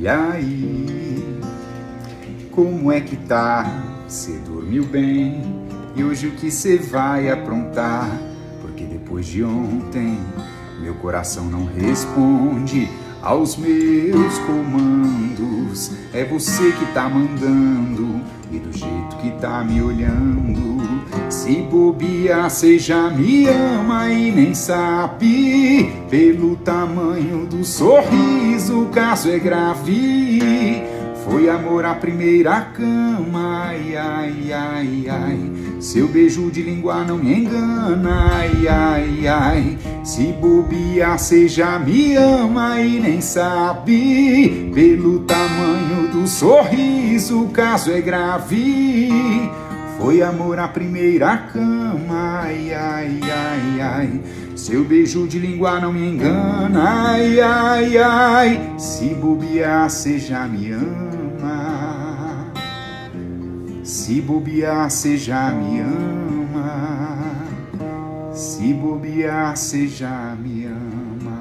E aí, como é que tá? Cê dormiu bem? E hoje o que cê vai aprontar? Porque depois de ontem, meu coração não responde aos meus comandos. É você que tá mandando e do jeito que tá me olhando. Se bobear, cê já me ama e nem sabe. Pelo tamanho do sorriso, o caso é grave. Foi amor à primeira cama, ai, ai, ai, ai. Seu beijo de língua não me engana, ai, ai, ai. Se bobear, cê já me ama e nem sabe. Pelo tamanho do sorriso, o caso é grave. Foi amor à primeira cama, ai, ai, ai, ai. Seu beijo de língua não me engana, ai, ai, ai. Se bobear, cê já me ama. Se bobear, cê já me ama. Se bobear, cê já me ama.